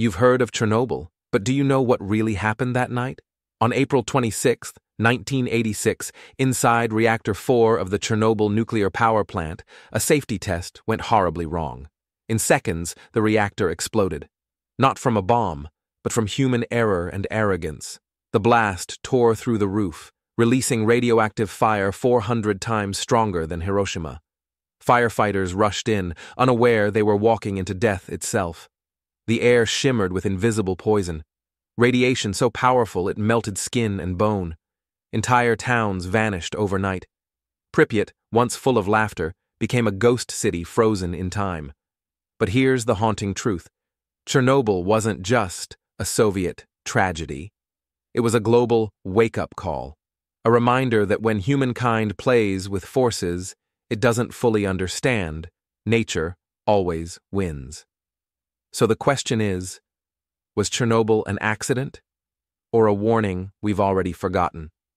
You've heard of Chernobyl, but do you know what really happened that night? On April 26, 1986, inside Reactor 4 of the Chernobyl nuclear power plant, a safety test went horribly wrong. In seconds, the reactor exploded. Not from a bomb, but from human error and arrogance. The blast tore through the roof, releasing radioactive fire 400 times stronger than Hiroshima. Firefighters rushed in, unaware they were walking into death itself. The air shimmered with invisible poison, radiation so powerful it melted skin and bone. Entire towns vanished overnight. Pripyat, once full of laughter, became a ghost city frozen in time. But here's the haunting truth Chernobyl wasn't just a Soviet tragedy, it was a global wake up call, a reminder that when humankind plays with forces it doesn't fully understand, nature always wins. So the question is was Chernobyl an accident or a warning we've already forgotten?